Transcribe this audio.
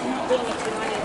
本当に